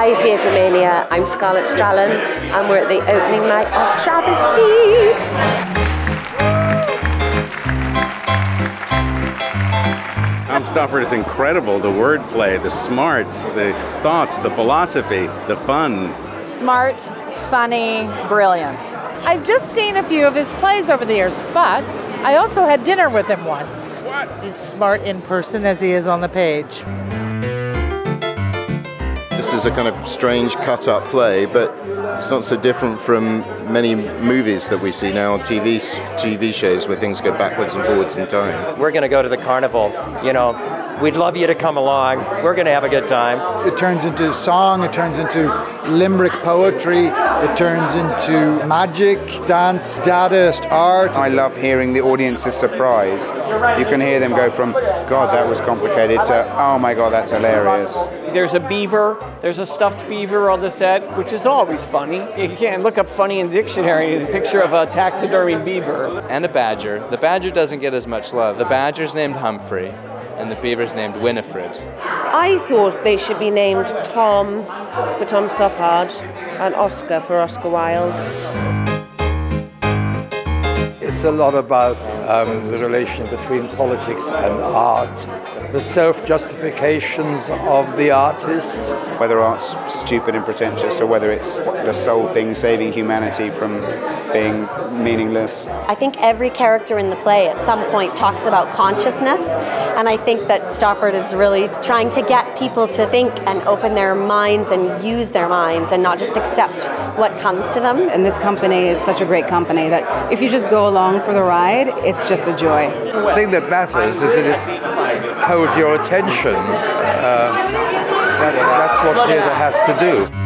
Hi, TheaterMania. I'm Scarlett Strallen, and we're at the opening night of Travesties. Tom Stoppard is incredible. The wordplay, the smarts, the thoughts, the philosophy, the fun. Smart, funny, brilliant. I've just seen a few of his plays over the years, but I also had dinner with him once. What? He's smart in person as he is on the page. This is a kind of strange cut up play, but it's not so different from many movies that we see now on TV, TV shows where things go backwards and forwards in time. We're going to go to the carnival. You know, we'd love you to come along. We're going to have a good time. It turns into song, it turns into limerick poetry, it turns into magic, dance, Dadaist art. I love hearing the audience's surprise. You can hear them go from, God, that was complicated, to, oh my God, that's hilarious. There's a beaver, there's a stuffed beaver on the set, which is always funny. You can't look up funny in the dictionary, a picture of a taxidermy beaver. And a badger. The badger doesn't get as much love. The badger's named Humphrey, and the beaver's named Winifred. I thought they should be named Tom for Tom Stoppard and Oscar for Oscar Wilde. It's a lot about um, the relation between politics and art, the self justifications of the artists. Whether art's stupid and pretentious or whether it's the sole thing saving humanity from being meaningless. I think every character in the play at some point talks about consciousness, and I think that Stoppard is really trying to get people to think and open their minds and use their minds and not just accept what comes to them. And this company is such a great company that if you just go along for the ride, it's just a joy. The thing that matters is that it holds your attention. Uh, that's, that's what theatre has to do.